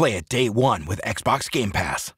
Play it day one with Xbox Game Pass.